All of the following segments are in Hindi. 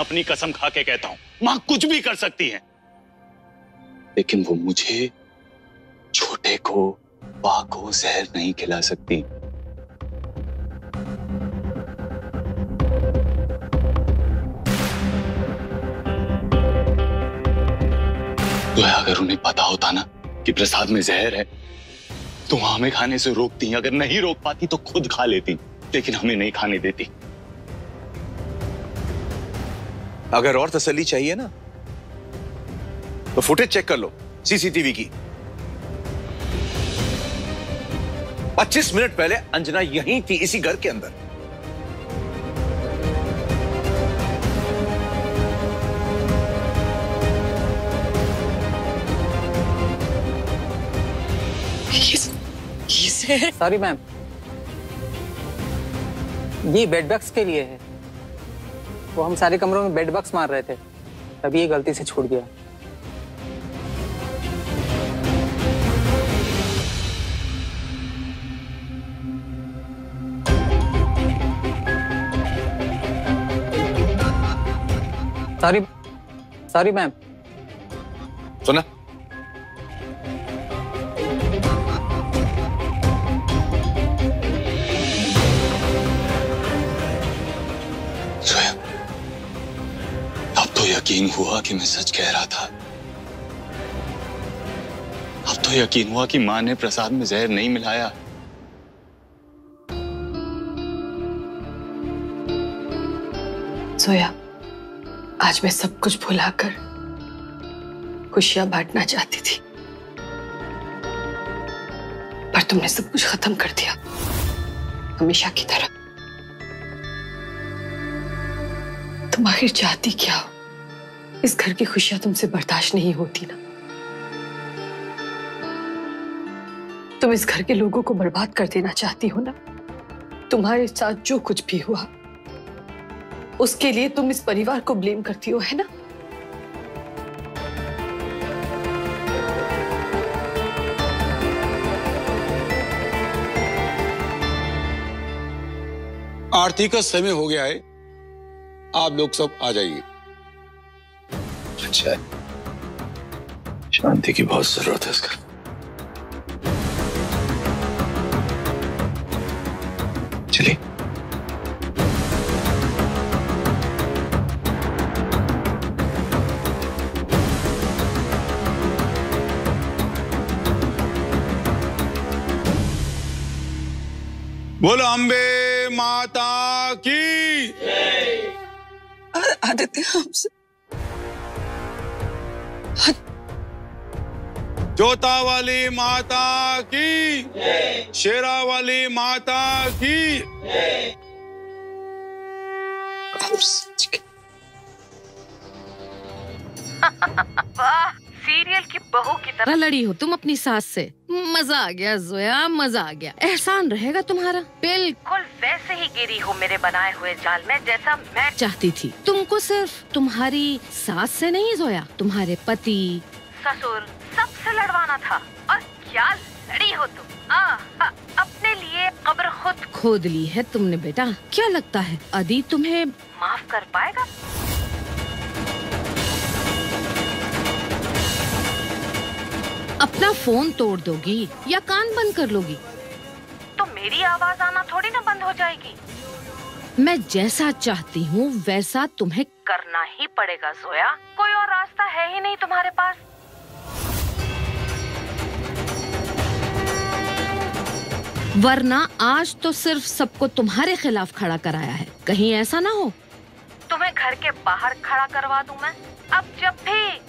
अपनी कसम खा के कहता हूँ, माँ कुछ भी कर सकती है। लेकिन वो मुझे छोटे को बा को जहर नहीं खिला सकती। तो अगर उन्हें पता होता ना कि प्रसाद में जहर है तो हमें खाने से रोकती अगर नहीं रोक पाती तो खुद खा लेती। लेकिन हमें नहीं खाने देती। अगर और तसल्ली चाहिए ना तो फुटेज चेक कर लो सीसीटीवी की। 25 मिनट पहले अंजना यहीं थी इसी घर के अंदर। सॉरी मैम ये बेड बक्स के लिए है। वो हम सारे कमरों में बेड बक्स मार रहे थे। तभी ये गलती से छूट गया। सॉरी सॉरी मैम सुना। यकीन हुआ कि मैं सच कह रहा था। अब तो यकीन हुआ कि माँ ने प्रसाद में जहर नहीं मिलाया। सोया, आज मैं सब कुछ भुलाकर खुशियाँ बांटना चाहती थी। पर तुमने सब कुछ खत्म कर दिया, हमेशा की तरह। तुम आखिर चाहती क्या हो? इस घर की खुशियाँ तुमसे बर्दाश्त नहीं होती ना। तुम इस घर के लोगों को बर्बाद कर देना चाहती हो ना? तुम्हारे साथ जो कुछ भी हुआ, उसके लिए तुम इस परिवार को ब्लेम करती हो, है ना? आरती का समय हो गया है। आप लोग सब आ जाइए। अच्छा है शांति की बहुत ज़रूरत है इसका। चलिए। बोलो अम्बे माता की। आदित्य हमसे जोता वाली माता की। शेरा वाली माता की। वाह। सीरियल की बहू की तरह। लड़ी हो तुम अपनी सास से। मज़ा आ गया जोया मज़ा आ गया। एहसान रहेगा तुम्हारा। बिल्कुल वैसे ही गिरी हो मेरे बनाए हुए जाल में जैसा मैं चाहती थी। तुमको सिर्फ़ तुम्हारी सास से नहीं जोया। तुम्हारे पति। ससुर सबसे लड़वाना था। और क्या लड़ी हो तुम? आ, आ, अपने लिए कब्र खुद। खोद ली है तुमने बेटा। क्या लगता है अदी तुम्हें माफ़ कर पाएगा? अपना फ़ोन तोड़ दोगी या कान बंद कर लोगी? तो मेरी आवाज़ आना थोड़ी ना बंद हो जाएगी। मैं जैसा चाहती हूँ वैसा तुम्हें करना ही पड़ेगा जोया। कोई और रास्ता है ही नहीं तुम्हारे पास। वरना आज तो सिर्फ़ सबको तुम्हारे खिलाफ खड़ा कराया है। कहीं ऐसा ना हो। तुम्हें घर के बाहर खड़ा करवा दूँ मैं? अब जब भी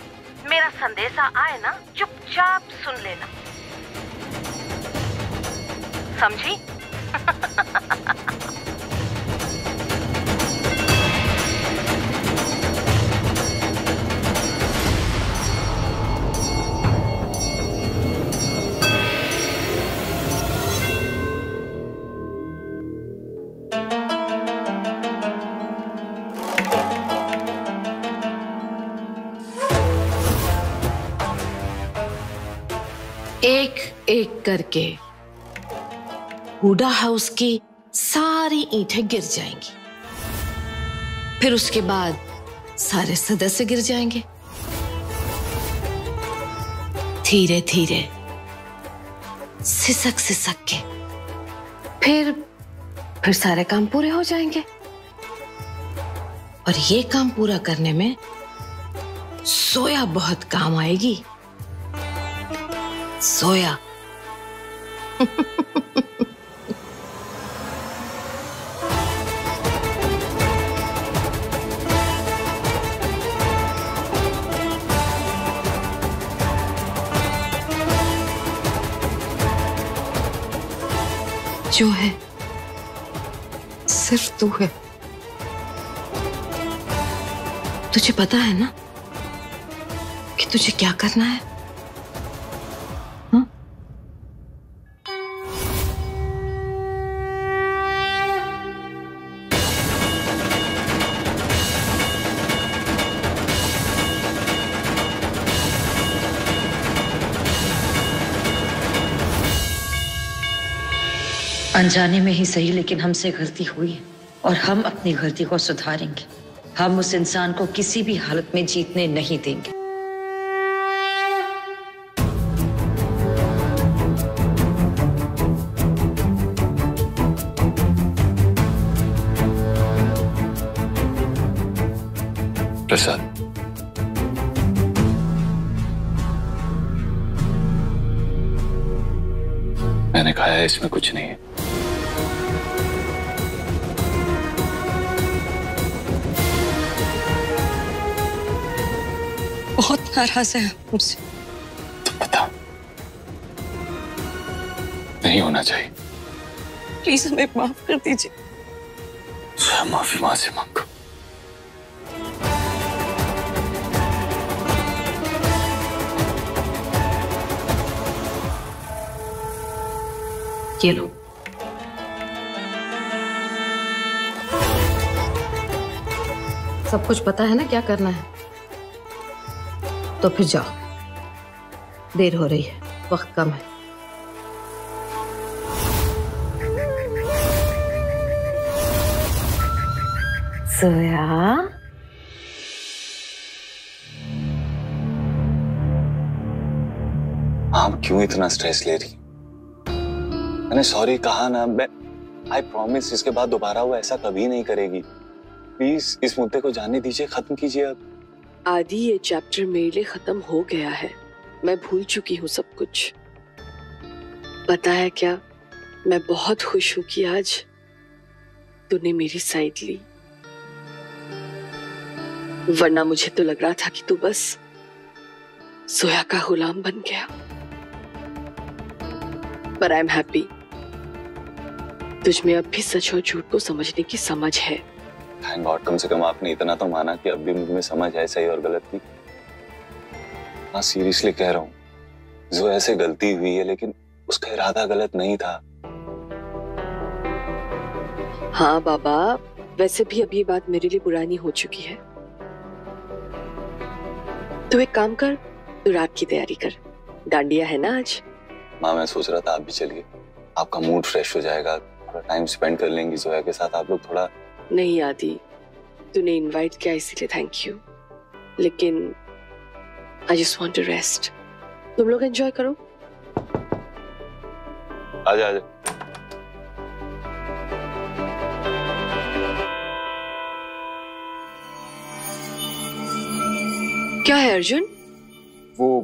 मेरा संदेशा आए ना चुपचाप सुन लेना। समझी? एक एक करके हुडा हाउस की सारी ईंटें गिर जाएँगी। फिर उसके बाद सारे सदस्य गिर जाएँगे। धीरे धीरे सिसक सिसक के फिर फिर सारे काम पूरे हो जाएँगे। और ये काम पूरा करने में सोया बहुत काम आएगी। सोया जो है, सिर्फ़ तू है तुझे पता है ना कि तुझे क्या करना है? अनजाने में ही सही, लेकिन हमसे गलती हुई और हम अपनी गलती को सुधारेंगे। हम उस इंसान को किसी भी हालत में जीतने नहीं देंगे। प्रसाद। मैंने कहा है इसमें कुछ नहीं है। नाराज़ है मुझसे। तो पता नहीं होना चाहिए। प्लीज़ हमें माफ़ कर दीजिए। माफ़ी माँ से मांगो। ये लो। सब कुछ पता है ना क्या करना है? तो फिर जाओ। देर हो रही है। वक्त कम है। सोया? आप क्यों इतना स्ट्रेस ले रही मैंने सॉरी कहा ना, मैं आई प्रॉमिस इसके बाद दोबारा वो ऐसा कभी नहीं करेगी। प्लीज़ इस मुद्दे को जाने दीजिए, खत्म कीजिए अब आदि ये चैप्टर मेरे लिए खत्म हो गया है। मैं भूल चुकी हूँ सब कुछ। पता है क्या? मैं बहुत खुश हूँ कि आज तूने मेरी साइड ली। वरना मुझे तो लग रहा था कि तू बस सोया का गुलाम बन गया। पर आई एम हैप्पी तुझ में अब भी सच और झूठ को समझने की समझ है। थैंक गॉड कम से कम आपने इतना तो माना कि अब भी मुझमें समझ है सही और गलत की हाँ सीरियसली कह रहा हूँ जो ऐसे गलती हुई है लेकिन उसका इरादा गलत नहीं था। हाँ बाबा वैसे भी अब ये बात मेरे लिए पुरानी हो चुकी है। तू एक काम कर तू रात की तैयारी कर। डांडिया है ना आज? माँ मैं सोच रहा था आप भी चलिए। आपका मूड फ्रेश हो जाएगा थोड़ा टाइम स्पेंड कर लेंगी जोया के साथ आप लोग थोड़ा नहीं आदि तूने इनवाइट किया इसीलिए थैंक यू लेकिन I just want to rest तुम लोग एंजॉय करो। आजा आजा। क्या है अर्जुन? वो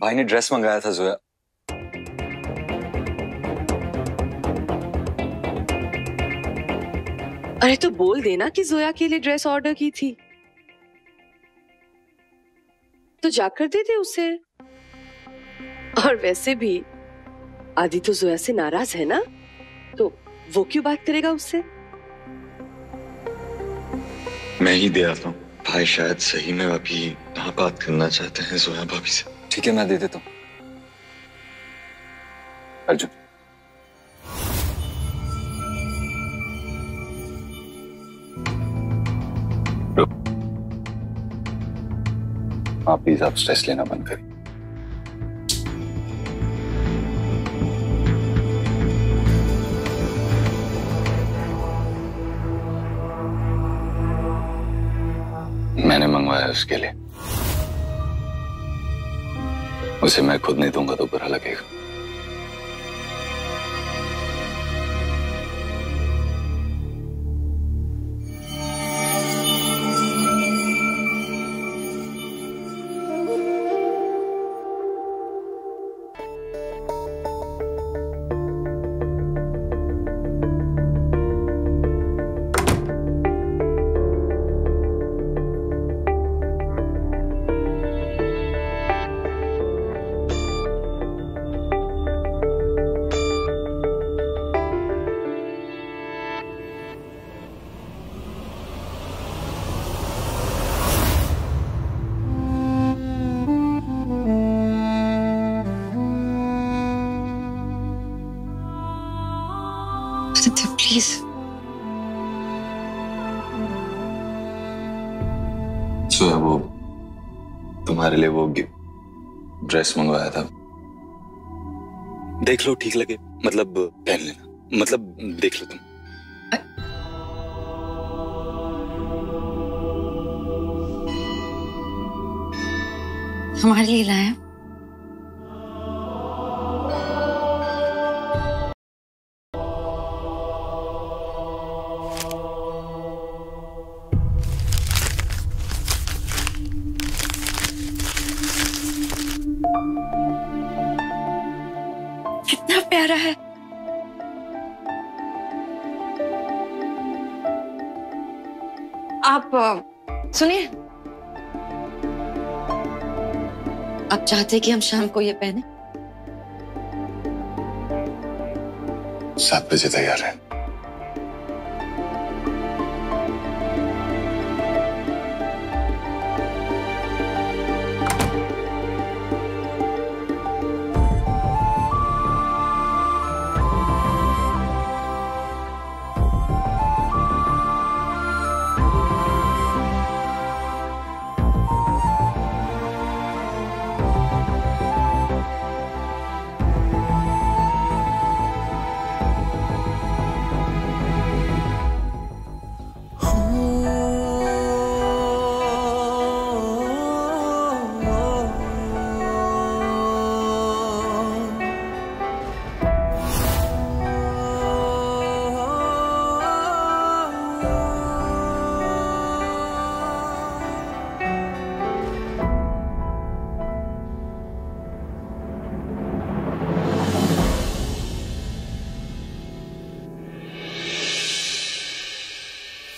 भाई ने ड्रेस मंगाया था जोया। अरे तो बोल देना कि जोया के लिए ड्रेस ऑर्डर की थी। तो जाकर दे दे उसे। और वैसे भी आदि तो जोया से नाराज़ है ना? तो वो क्यों बात करेगा उससे? मैं ही दे आता हूँ। भाई शायद सही में अभी यहाँ बात करना चाहते हैं जोया भाभी से। ठीक है मैं दे देता हूँ। अर्जुन। हाँ प्लीज़ आप स्ट्रेस लेना बंद करिए। मैंने मंगवाया उसके लिए। उसे मैं खुद नहीं दूँगा तो बुरा लगेगा। आदित्य प्लीज़ सोया वो तुम्हारे लिए वो ड्रेस मंगवाया था। देख लो ठीक लगे। मतलब पहन लेना। मतलब देख लो तुम। हमारे लिए लाया। आप सुनिए। आप चाहते कि हम शाम को ये पहने? सात बजे तैयार है।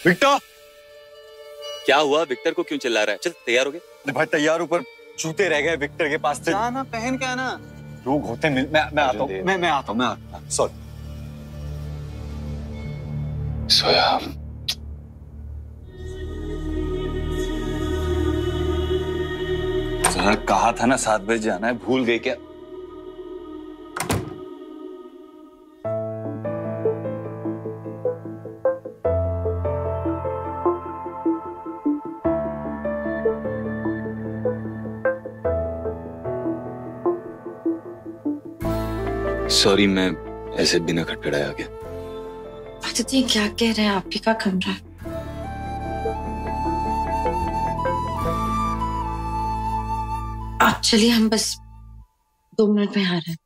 विक्टर! क्या हुआ? विक्टर को क्यों चिल्ला रहा है? चल तैयार हो गए? भाई तैयार ऊपर जूते रह गए विक्टर के पास से। ना पहन के आना लोग होते मिल मैं मैं आता हूँ। मैं मैं आता हूँ मैं आता हूँ। सॉरी सोया कहा था ना सात बजे जाना है भूल गई क्या? सॉरी मैं ऐसे बिना खटखड़ाए आ गया। आदित्य, क्या कह रहे हैं? आप का कमरा। आप चलिए, हम बस दो मिनट में आ रहे हैं।